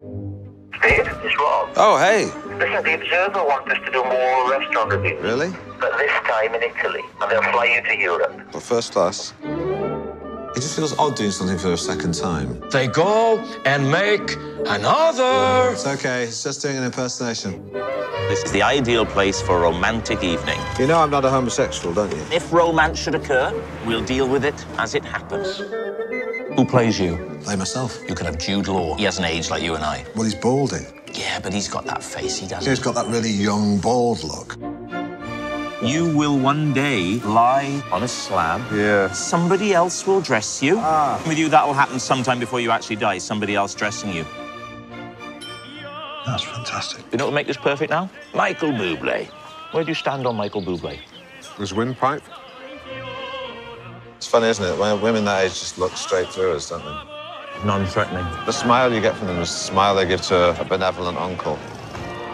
Steve, it's Rob. Oh, hey. Listen, the Observer wants us to do more restaurant reviews. Really? But this time in Italy. And they'll fly you to Europe. Well, first class. It just feels odd doing something for a second time. They go and make another. It's okay. It's just doing an impersonation. This is the ideal place for a romantic evening. You know I'm not a homosexual, don't you? If romance should occur, we'll deal with it as it happens. Who plays you? Play myself. You could have Jude Law. He hasn't aged like you and I. Well, he's balding. Yeah, but he's got that face, he doesn't. He's got that really young, bald look. You will one day lie on a slab. Yeah. Somebody else will dress you. Ah. With you, that will happen sometime before you actually die. Somebody else dressing you. That's fantastic. You know what will make this perfect now? Michael Bublé. Where do you stand on Michael Bublé? His windpipe. It's funny, isn't it? When women that age just look straight through us, don't they? Non-threatening. The smile you get from them is the smile they give to a benevolent uncle.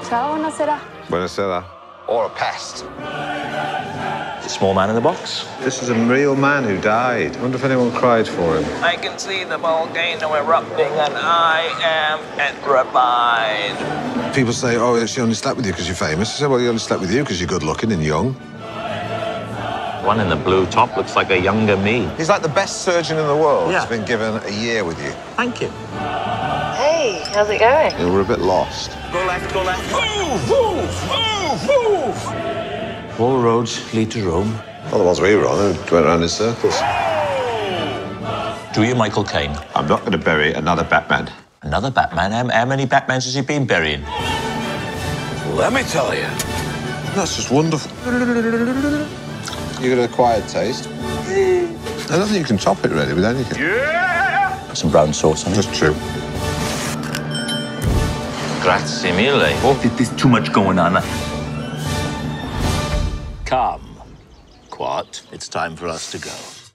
Ciao, buonasera. Buonasera. Or a pest. The small man in the box. This is a real man who died. I wonder if anyone cried for him. I can see the volcano erupting and I am petrified. People say, oh, she only slept with you because you're famous. I say, well, he only slept with you because you're good looking and young. One in the blue top looks like a younger me. He's like the best surgeon in the world. Yeah. He's been given a year with you. Thank you. Hey, how's it going? You were a bit lost. Go left, go left. Move, move, move, move. All roads lead to Rome. Well, the ones we were on, we went around in circles. Do you, Michael Caine? I'm not going to bury another Batman. Another Batman? How, how many Batmans has he been burying? Let me tell you. That's just wonderful. You've got an acquired taste. I don't think you can top it really with anything. Put some brown sauce on it. That's true. Grazie mille. Oh, there's too much going on. Come, Quat. It's time for us to go.